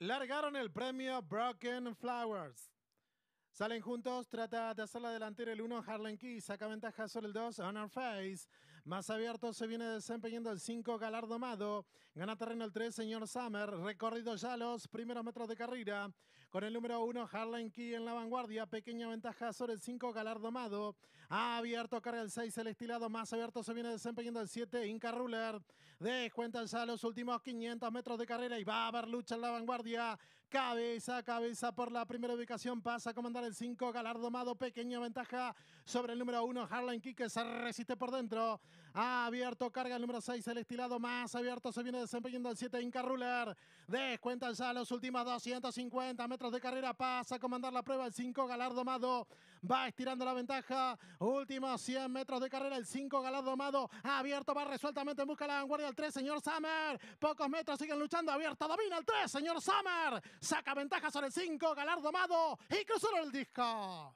Largaron el premio Broken Flowers. Salen juntos, trata de hacer la delantera el 1 Harlan Key, saca ventaja sobre el 2 Honor Face. Más abierto se viene desempeñando el 5 Galardomado. Gana terreno el 3 Señor Summer. Recorrido ya los primeros metros de carrera. Con el número 1 Harlan Key en la vanguardia. Pequeña ventaja sobre el 5 Galardomado. Abierto carga el 6 el estilado. Más abierto se viene desempeñando el 7 Inca Ruler. Descuentan ya los últimos 500 metros de carrera y va a haber lucha en la vanguardia. Cabeza a cabeza por la primera ubicación. Pasa a comandar el 5, Galardomado, pequeña ventaja sobre el número 1, Harlan Kike, se resiste por dentro. Abierto, carga el número 6, el estilado más abierto, se viene desempeñando el 7, Inca Ruler. Descuentan ya los últimos 250 metros de carrera, pasa a comandar la prueba el 5, Galardomado, va estirando la ventaja. Últimos 100 metros de carrera, el 5, Galardomado, abierto, va resueltamente en busca la vanguardia el 3, señor Summer. Pocos metros siguen luchando, abierto, domina el 3, señor Summer. Saca ventaja sobre el 5, Galardomado y cruzó el disco.